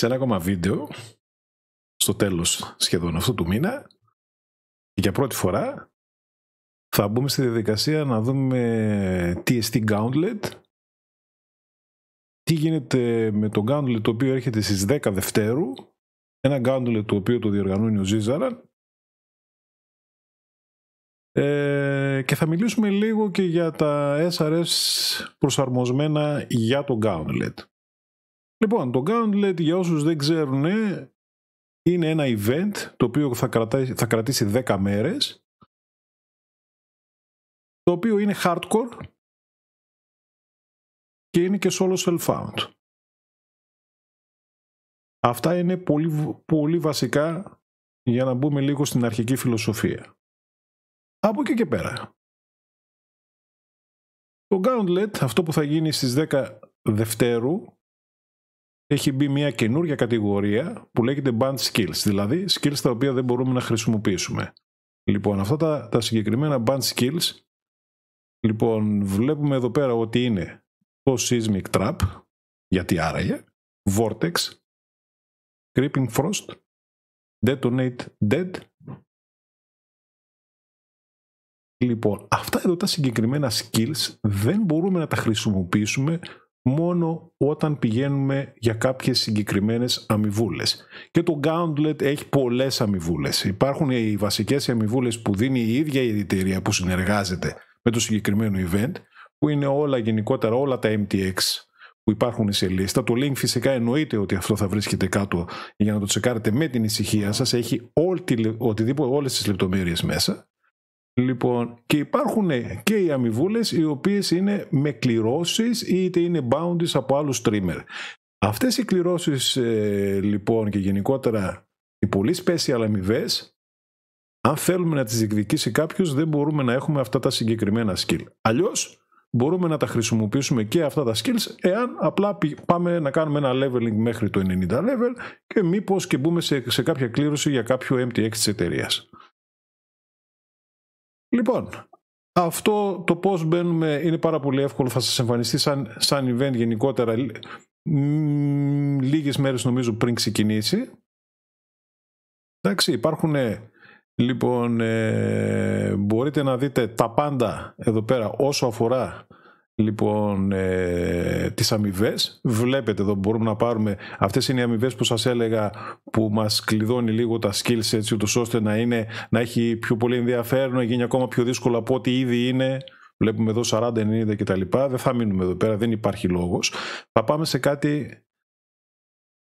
σε ένα ακόμα βίντεο στο τέλος σχεδόν αυτού του μήνα και για πρώτη φορά θα μπούμε στη διαδικασία να δούμε TST Gauntlet τι γίνεται με το Gauntlet το οποίο έρχεται στις 10 Δευτέρου ένα Gauntlet το οποίο το διοργανώνει ο Ζίζαρα ε, και θα μιλήσουμε λίγο και για τα SRS προσαρμοσμένα για το Gauntlet. Λοιπόν, το Gauntlet για όσους δεν ξέρουν είναι ένα event το οποίο θα, κρατήσει, θα κρατήσει 10 μέρες το οποίο είναι hardcore και είναι και solo self-found. Αυτά είναι πολύ, πολύ βασικά για να μπούμε λίγο στην αρχική φιλοσοφία. Από εκεί και πέρα. Το Gauntlet, αυτό που θα γίνει στις 10 Δευτέρου, έχει μπει μια καινούργια κατηγορία που λέγεται Band Skills, δηλαδή skills τα οποία δεν μπορούμε να χρησιμοποιήσουμε. Λοιπόν, αυτά τα, τα συγκεκριμένα Band Skills, λοιπόν, βλέπουμε εδώ πέρα ότι είναι το Seismic Trap, γιατί άραγε, Vortex, Creeping Frost, Detonate Dead. Λοιπόν, αυτά εδώ τα συγκεκριμένα skills δεν μπορούμε να τα χρησιμοποιήσουμε μόνο όταν πηγαίνουμε για κάποιες συγκεκριμένες αμοιβούλες. Και το Gauntlet έχει πολλές αμοιβούλες. Υπάρχουν οι βασικές αμοιβούλες που δίνει η ίδια η εταιρεία που συνεργάζεται με το συγκεκριμένο event, που είναι όλα γενικότερα, όλα τα MTX που υπάρχουν σε λίστα. Το link φυσικά εννοείται ότι αυτό θα βρίσκεται κάτω για να το τσεκάρετε με την ησυχία σας. Έχει όλη, οτιδήποτε, όλες τις λεπτομέρειες μέσα. Λοιπόν, και υπάρχουν και οι αμοιβούλες οι οποίες είναι με κληρώσεις είτε είναι bounties από άλλους streamer. Αυτές οι κληρώσεις ε, λοιπόν και γενικότερα οι πολύ special αμοιβές, αν θέλουμε να τις διεκδικήσει κάποιος δεν μπορούμε να έχουμε αυτά τα συγκεκριμένα skill. Αλλιώς μπορούμε να τα χρησιμοποιήσουμε και αυτά τα skills εάν απλά πάμε να κάνουμε ένα leveling μέχρι το 90 level και μήπως και μπούμε σε, σε κάποια κλήρωση για κάποιο MTX της εταιρείας. Λοιπόν, αυτό το πώς μπαίνουμε είναι πάρα πολύ εύκολο, θα σας εμφανιστεί σαν, σαν event γενικότερα λίγες μέρες νομίζω πριν ξεκινήσει. Εντάξει, υπάρχουν Λοιπόν, ε, μπορείτε να δείτε τα πάντα εδώ πέρα όσο αφορά λοιπόν ε, τις αμοιβές. Βλέπετε εδώ μπορούμε να πάρουμε αυτές είναι οι αμοιβές που σας έλεγα που μας κλειδώνει λίγο τα skills έτσι ούτως ώστε να, είναι, να έχει πιο πολύ ενδιαφέρον, να γίνει ακόμα πιο δύσκολο από ό,τι ήδη είναι. Βλέπουμε εδώ 40, 90 κτλ. Δεν θα μείνουμε εδώ πέρα, δεν υπάρχει λόγος. Θα πάμε σε κάτι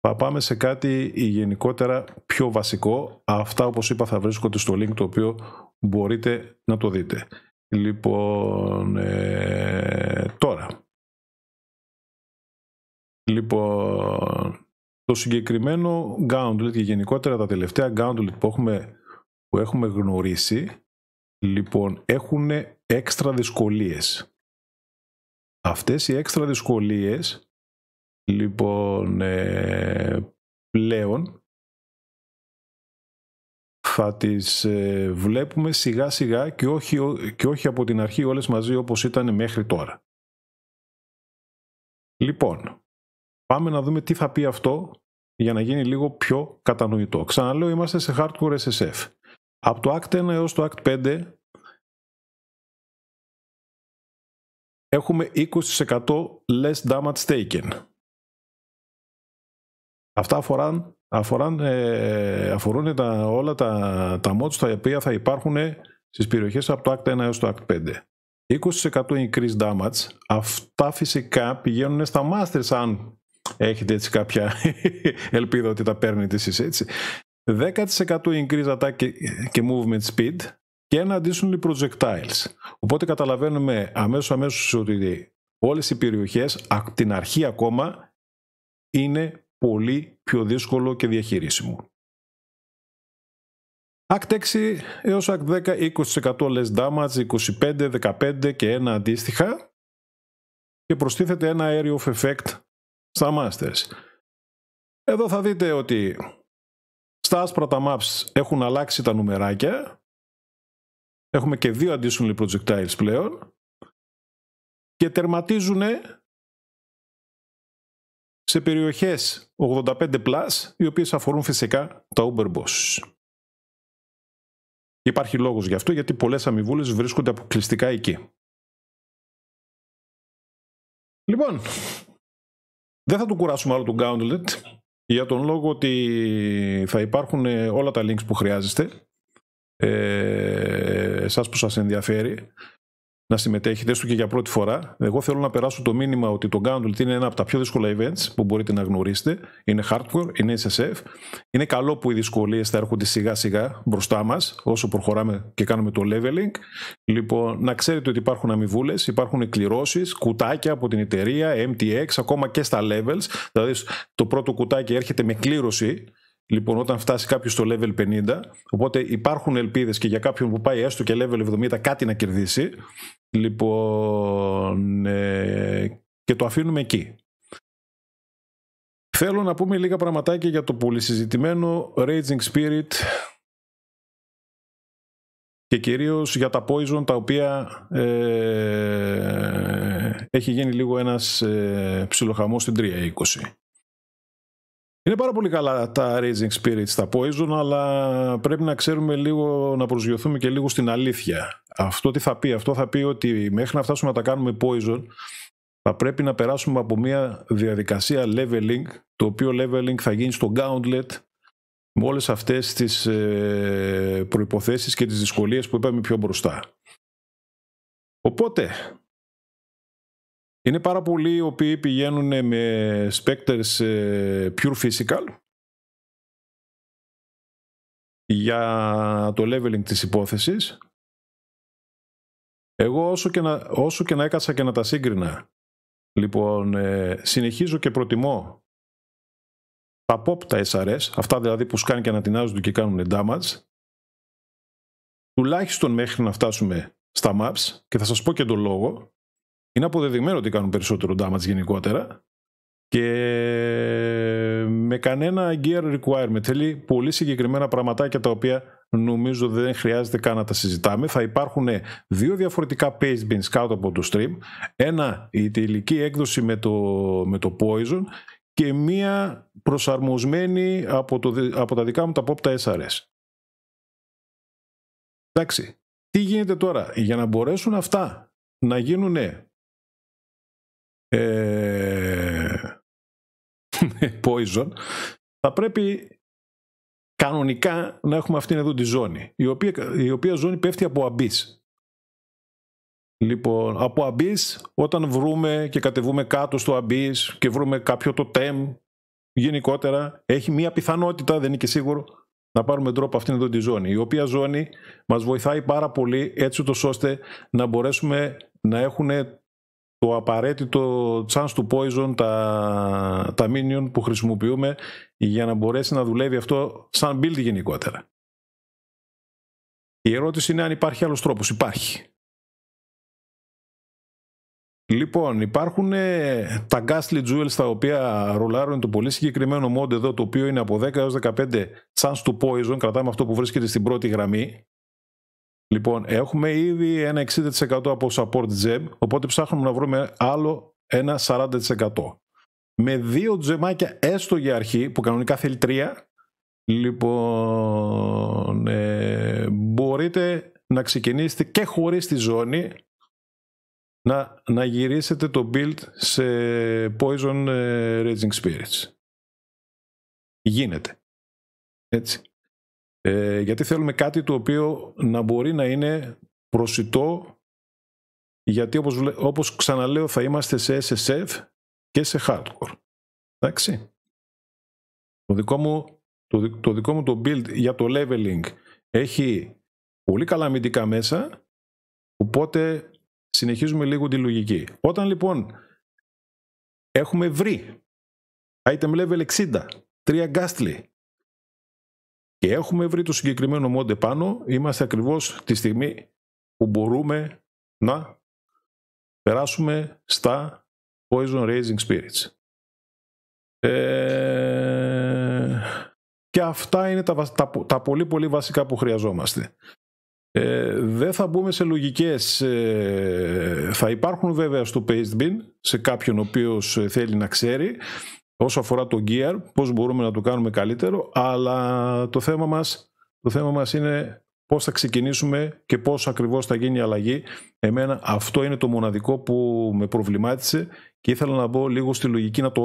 θα πάμε σε κάτι γενικότερα πιο βασικό. Αυτά όπως είπα θα βρίσκονται στο link το οποίο μπορείτε να το δείτε. Λοιπόν, ε, Λοιπόν, το συγκεκριμένο Gauntlet και γενικότερα τα τελευταία Gauntlet που έχουμε, που έχουμε γνωρίσει, λοιπόν, έχουν έξτρα δυσκολίες. Αυτές οι έξτρα δυσκολίες Λοιπόν, ε, πλέον θα τις ε, βλέπουμε σιγά σιγά και όχι, και όχι από την αρχή όλες μαζί όπως ήταν μέχρι τώρα. Λοιπόν, πάμε να δούμε τι θα πει αυτό για να γίνει λίγο πιο κατανοητό. Ξαναλέω, είμαστε σε hardcore SSF. Από το Act 1 έως το Act 5 έχουμε 20% less damage taken. Αυτά αφοράν, αφοράν, ε, αφορούν τα, όλα τα, τα mods τα οποία θα υπάρχουν στις περιοχές από το Act 1 έως το Act 5. 20% increased damage. Αυτά φυσικά πηγαίνουν στα masters αν έχετε έτσι κάποια ελπίδα ότι τα παίρνετε εσείς έτσι. 10% increased attack και movement speed και ένα additional projectiles. Οπότε καταλαβαίνουμε αμέσως αμέσως ότι όλες οι περιοχές από την αρχή ακόμα είναι πολύ πιο δύσκολο και διαχειρίσιμο. Act 6 έως Act 10 20% less damage, 25, 15 και ένα αντίστοιχα και προστίθεται ένα area of effect στα masters. Εδώ θα δείτε ότι στα άσπρα τα maps έχουν αλλάξει τα νουμεράκια. Έχουμε και δύο additional projectiles πλέον και τερματίζουν σε περιοχές 85+, οι οποίες αφορούν φυσικά τα Uber Boss. Υπάρχει λόγος γι' αυτό, γιατί πολλές αμοιβούλες βρίσκονται αποκλειστικά εκεί. Λοιπόν, δεν θα του κουράσουμε άλλο τον Gauntlet, για τον λόγο ότι θα υπάρχουν όλα τα links που χρειάζεστε, ε, εσάς που σας ενδιαφέρει να συμμετέχετε, έστω και για πρώτη φορά. Εγώ θέλω να περάσω το μήνυμα ότι το Gauntlet είναι ένα από τα πιο δύσκολα events που μπορείτε να γνωρίσετε. Είναι hardcore, είναι SSF. Είναι καλό που οι δυσκολίες θα έρχονται σιγά σιγά μπροστά μας όσο προχωράμε και κάνουμε το leveling. Λοιπόν, να ξέρετε ότι υπάρχουν αμοιβούλες, υπάρχουν εκκληρώσεις, κουτάκια από την εταιρεία, MTX, ακόμα και στα levels. Δηλαδή, το πρώτο κουτάκι έρχεται με κλήρωση Λοιπόν, όταν φτάσει κάποιος στο level 50, οπότε υπάρχουν ελπίδες και για κάποιον που πάει έστω και level 70 κάτι να κερδίσει. Λοιπόν, ε, και το αφήνουμε εκεί. Θέλω να πούμε λίγα πραγματάκια για το πολυσυζητημένο Raging Spirit και κυρίως για τα Poison τα οποία ε, έχει γίνει λίγο ένας ε, ψιλοχαμός στην 320. Είναι πάρα πολύ καλά τα Raging Spirits στα Poison, αλλά πρέπει να ξέρουμε λίγο, να προσγειωθούμε και λίγο στην αλήθεια. Αυτό τι θα πει, αυτό θα πει ότι μέχρι να φτάσουμε να τα κάνουμε Poison, θα πρέπει να περάσουμε από μια διαδικασία leveling, το οποίο leveling θα γίνει στο Gauntlet, με όλες αυτές τις ε, προϋποθέσεις και τις δυσκολίες που είπαμε πιο μπροστά. Οπότε, είναι πάρα πολλοί οι οποίοι πηγαίνουν με Spectres ε, Pure Physical για το leveling της υπόθεσης. Εγώ όσο και να, όσο και να έκασα και να τα σύγκρινα, λοιπόν, ε, συνεχίζω και προτιμώ τα pop τα SRS, αυτά δηλαδή που σκάνε και ανατινάζονται και κάνουν damage, τουλάχιστον μέχρι να φτάσουμε στα maps και θα σας πω και τον λόγο, είναι αποδεδειγμένο ότι κάνουν περισσότερο damage γενικότερα και με κανένα gear requirement. Θέλει πολύ συγκεκριμένα πραγματάκια τα οποία νομίζω δεν χρειάζεται καν να τα συζητάμε. Θα υπάρχουν δύο διαφορετικά paste bins κάτω από το stream. Ένα η τελική έκδοση με το, με το Poison και μία προσαρμοσμένη από, το, από τα δικά μου τα pop τα SRS. Εντάξει, τι γίνεται τώρα; Για να μπορέσουν αυτά να γίνουν ε, poison, θα πρέπει κανονικά να έχουμε αυτήν εδώ τη ζώνη, η οποία, η οποία ζώνη πέφτει από αμπίς. Λοιπόν, από αμπίς, όταν βρούμε και κατεβούμε κάτω στο αμπίς και βρούμε κάποιο το τέμ, γενικότερα, έχει μία πιθανότητα, δεν είναι και σίγουρο, να πάρουμε τρόπο αυτήν εδώ τη ζώνη, η οποία ζώνη μας βοηθάει πάρα πολύ έτσι ώστε να μπορέσουμε να έχουν το απαραίτητο chance to poison τα, τα minion που χρησιμοποιούμε για να μπορέσει να δουλεύει αυτό σαν build γενικότερα. Η ερώτηση είναι αν υπάρχει άλλος τρόπος. Υπάρχει. Λοιπόν, υπάρχουν ε, τα Ghastly Jewels τα οποία ρολάρουν το πολύ συγκεκριμένο mod εδώ το οποίο είναι από 10 έως 15 chance to poison. Κρατάμε αυτό που βρίσκεται στην πρώτη γραμμή Λοιπόν, έχουμε ήδη ένα 60% από support gem, οπότε ψάχνουμε να βρούμε άλλο ένα 40%. Με δύο τζεμάκια έστω για αρχή, που κανονικά θέλει τρία, λοιπόν, ε, μπορείτε να ξεκινήσετε και χωρίς τη ζώνη να, να γυρίσετε το build σε Poison ε, Raging Spirits. Γίνεται. Έτσι. Ε, γιατί θέλουμε κάτι το οποίο να μπορεί να είναι προσιτό γιατί όπως, όπως ξαναλέω θα είμαστε σε SSF και σε hardcore. Εντάξει. Το δικό μου το, το δικό μου το build για το leveling έχει πολύ καλά αμυντικά μέσα οπότε συνεχίζουμε λίγο τη λογική. Όταν λοιπόν έχουμε βρει item level 60, 3 ghastly, και έχουμε βρει το συγκεκριμένο μόντε πάνω, είμαστε ακριβώς τη στιγμή που μπορούμε να περάσουμε στα Poison Raising Spirits. Ε, και αυτά είναι τα, τα, τα, πολύ πολύ βασικά που χρειαζόμαστε. Ε, δεν θα μπούμε σε λογικές. Ε, θα υπάρχουν βέβαια στο Paste Bin σε κάποιον ο οποίος θέλει να ξέρει όσο αφορά το gear, πώς μπορούμε να το κάνουμε καλύτερο, αλλά το θέμα μας, το θέμα μας είναι πώς θα ξεκινήσουμε και πώς ακριβώς θα γίνει η αλλαγή. Εμένα αυτό είναι το μοναδικό που με προβλημάτισε και ήθελα να μπω λίγο στη λογική να το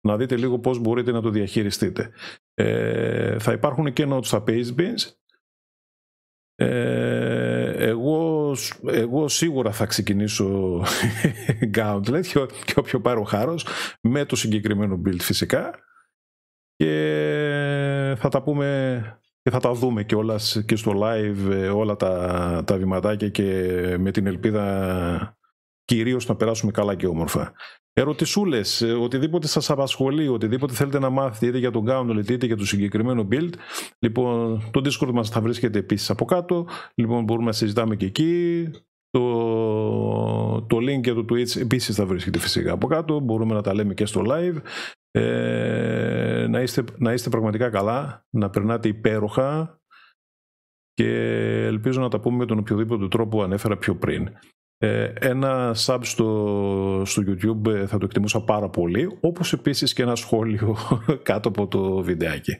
να δείτε λίγο πώς μπορείτε να το διαχειριστείτε. Ε, θα υπάρχουν και notes στα Pastebins. Ε, εγώ, εγώ σίγουρα θα ξεκινήσω Gauntlet και, και όποιο πάρω χάρος με το συγκεκριμένο build φυσικά και θα τα πούμε και θα τα δούμε και όλα και στο live ε, όλα τα, τα βηματάκια και με την ελπίδα κυρίως να περάσουμε καλά και όμορφα. Ερωτησούλες, ε, οτιδήποτε σας απασχολεί, οτιδήποτε θέλετε να μάθετε είτε για τον Gauntlet είτε για το συγκεκριμένο build. Λοιπόν, το Discord μας θα βρίσκεται επίσης από κάτω. Λοιπόν, μπορούμε να συζητάμε και εκεί. Το, το link για το Twitch επίσης θα βρίσκεται φυσικά από κάτω. Μπορούμε να τα λέμε και στο live. Ε, να, είστε, να είστε πραγματικά καλά, να περνάτε υπέροχα και ελπίζω να τα πούμε με τον οποιοδήποτε τρόπο που ανέφερα πιο πριν. Ε, ένα sub στο, στο YouTube ε, θα το εκτιμούσα πάρα πολύ, όπως επίσης και ένα σχόλιο κάτω από το βιντεάκι.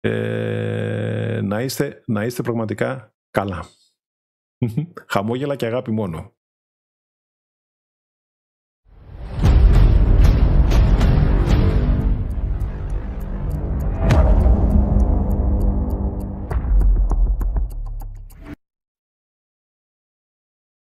Ε, να, είστε, να είστε πραγματικά καλά. Χαμόγελα και αγάπη μόνο.